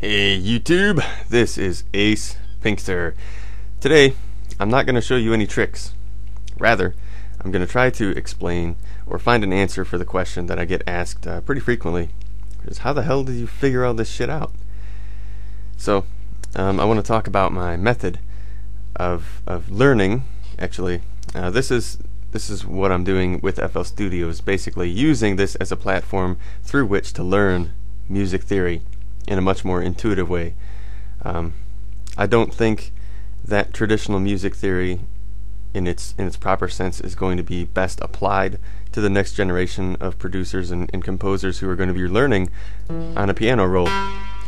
Hey YouTube, this is Ace Pinkster. Today, I'm not going to show you any tricks. Rather, I'm going to try to explain or find an answer for the question that I get asked uh, pretty frequently. which Is how the hell did you figure all this shit out? So, um, I want to talk about my method of of learning. Actually, uh, this is this is what I'm doing with FL Studio. Is basically using this as a platform through which to learn music theory in a much more intuitive way. Um, I don't think that traditional music theory, in its in its proper sense, is going to be best applied to the next generation of producers and, and composers who are going to be learning on a piano roll.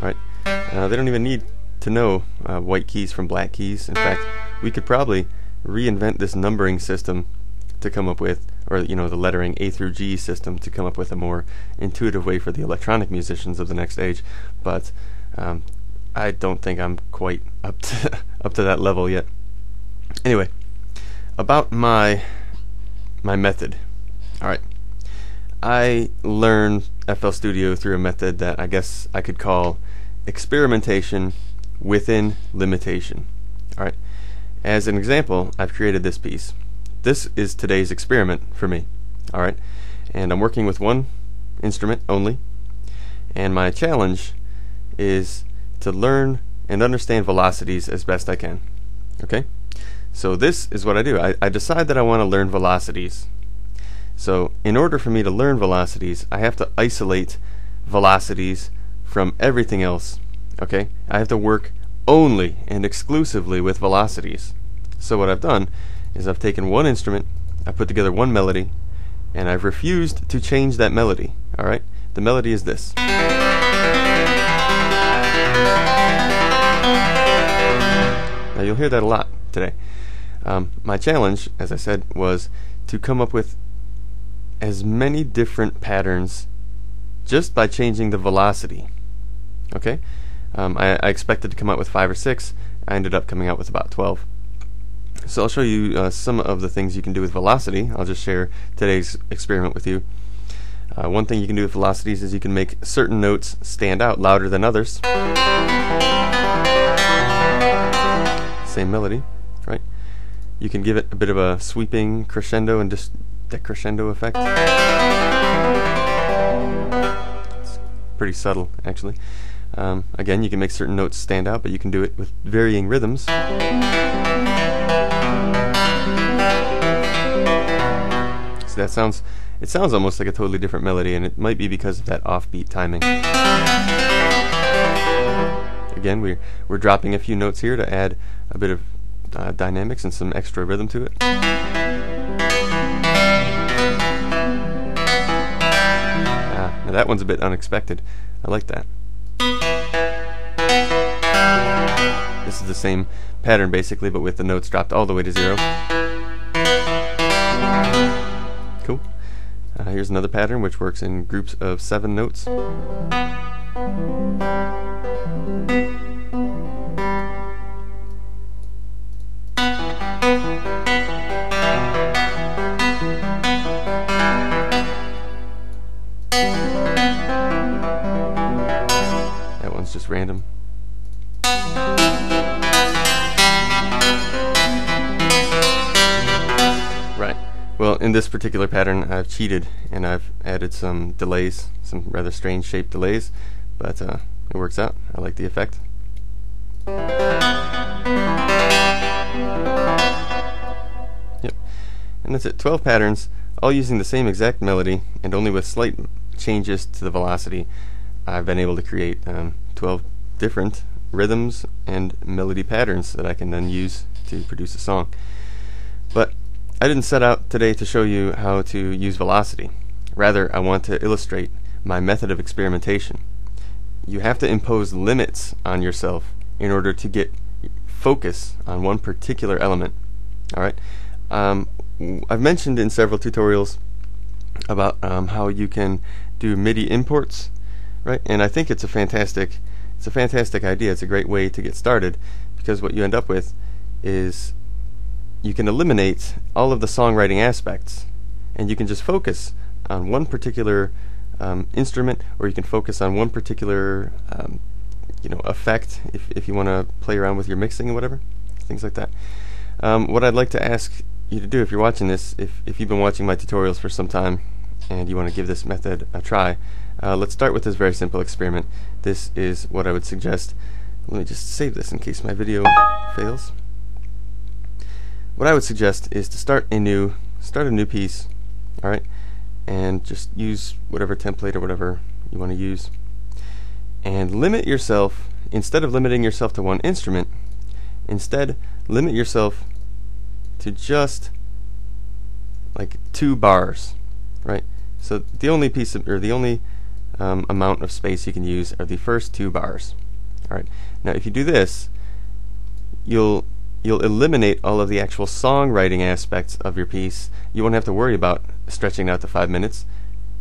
Right? Uh, they don't even need to know uh, white keys from black keys. In fact, we could probably reinvent this numbering system to come up with, or you know, the lettering A through G system to come up with a more intuitive way for the electronic musicians of the next age. But um, I don't think I'm quite up to up to that level yet. Anyway, about my my method. All right, I learned FL Studio through a method that I guess I could call experimentation within limitation. All right. As an example, I've created this piece this is today's experiment for me. Alright? And I'm working with one instrument only. And my challenge is to learn and understand velocities as best I can. Okay? So this is what I do. I, I decide that I want to learn velocities. So in order for me to learn velocities, I have to isolate velocities from everything else. Okay? I have to work only and exclusively with velocities. So what I've done is I've taken one instrument, I put together one melody, and I've refused to change that melody. Alright? The melody is this. Now you'll hear that a lot today. Um, my challenge, as I said, was to come up with as many different patterns just by changing the velocity. Okay? Um, I, I expected to come out with five or six. I ended up coming out with about 12. So I'll show you uh, some of the things you can do with velocity. I'll just share today's experiment with you. Uh, one thing you can do with velocities is you can make certain notes stand out louder than others. Same melody, right? You can give it a bit of a sweeping crescendo and dis- decrescendo effect. It's pretty subtle, actually. Um, again, you can make certain notes stand out, but you can do it with varying rhythms. So that sounds, it sounds almost like a totally different melody, and it might be because of that offbeat timing. Again, we're, we're dropping a few notes here to add a bit of uh, dynamics and some extra rhythm to it. Ah, that one's a bit unexpected. I like that. This is the same pattern basically, but with the notes dropped all the way to zero. Cool. Uh, here's another pattern which works in groups of seven notes. That one's just random. Well, in this particular pattern, I've cheated and I've added some delays, some rather strange shaped delays, but uh, it works out. I like the effect. Yep. And that's it. 12 patterns, all using the same exact melody and only with slight changes to the velocity. I've been able to create um, 12 different rhythms and melody patterns that I can then use to produce a song. But I didn't set out today to show you how to use velocity. Rather, I want to illustrate my method of experimentation. You have to impose limits on yourself in order to get focus on one particular element. Alright? Um, I've mentioned in several tutorials about um, how you can do MIDI imports, right? And I think it's a fantastic, it's a fantastic idea. It's a great way to get started because what you end up with is you can eliminate all of the songwriting aspects and you can just focus on one particular um, instrument or you can focus on one particular um, you know effect if if you want to play around with your mixing or whatever, things like that. Um, what I'd like to ask you to do if you're watching this, if if you've been watching my tutorials for some time and you want to give this method a try, uh, let's start with this very simple experiment. This is what I would suggest. Let me just save this in case my video fails. What I would suggest is to start a new start a new piece, all right, and just use whatever template or whatever you want to use, and limit yourself instead of limiting yourself to one instrument. Instead, limit yourself to just like two bars, right? So the only piece of, or the only um, amount of space you can use are the first two bars. All right. Now, if you do this, you'll you'll eliminate all of the actual songwriting aspects of your piece. You won't have to worry about stretching out to five minutes,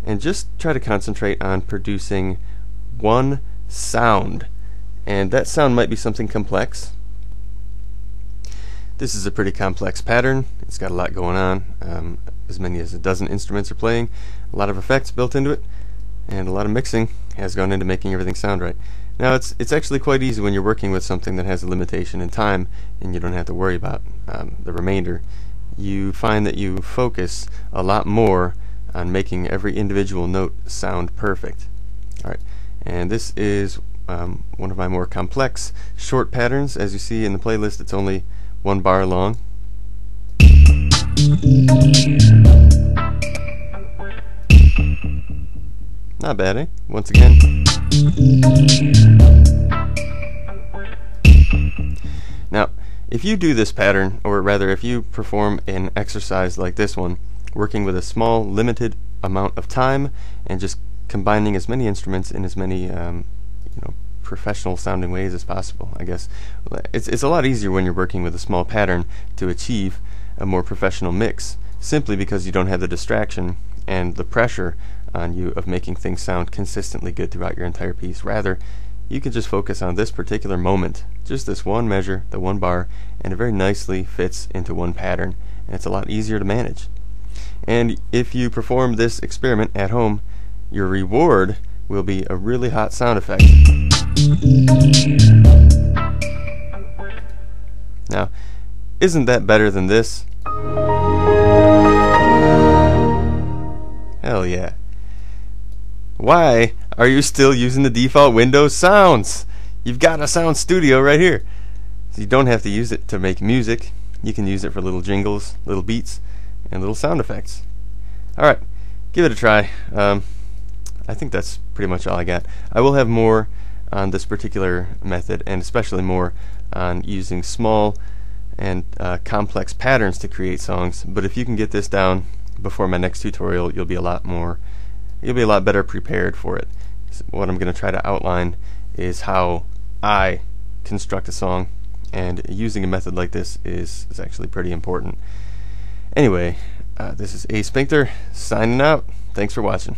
and just try to concentrate on producing one sound. And that sound might be something complex. This is a pretty complex pattern. It's got a lot going on. Um, as many as a dozen instruments are playing, a lot of effects built into it, and a lot of mixing has gone into making everything sound right. Now it's it's actually quite easy when you're working with something that has a limitation in time and you don't have to worry about um, the remainder. You find that you focus a lot more on making every individual note sound perfect. All right, and this is um, one of my more complex short patterns. As you see in the playlist, it's only one bar long. Not bad, eh? Once again. Now, if you do this pattern, or rather if you perform an exercise like this one, working with a small, limited amount of time, and just combining as many instruments in as many, um, you know, professional sounding ways as possible, I guess. It's, it's a lot easier when you're working with a small pattern to achieve a more professional mix, simply because you don't have the distraction and the pressure on you of making things sound consistently good throughout your entire piece. Rather, you can just focus on this particular moment, just this one measure, the one bar, and it very nicely fits into one pattern, and it's a lot easier to manage. And if you perform this experiment at home, your reward will be a really hot sound effect. Now, isn't that better than this? Hell yeah. Why are you still using the default Windows sounds? You've got a sound studio right here. So you don't have to use it to make music. You can use it for little jingles, little beats, and little sound effects. Alright, give it a try. Um, I think that's pretty much all I got. I will have more on this particular method, and especially more on using small and uh, complex patterns to create songs. But if you can get this down before my next tutorial, you'll be a lot more you'll be a lot better prepared for it. So what I'm going to try to outline is how I construct a song, and using a method like this is, is actually pretty important. Anyway, uh, this is Acepincter signing out. Thanks for watching.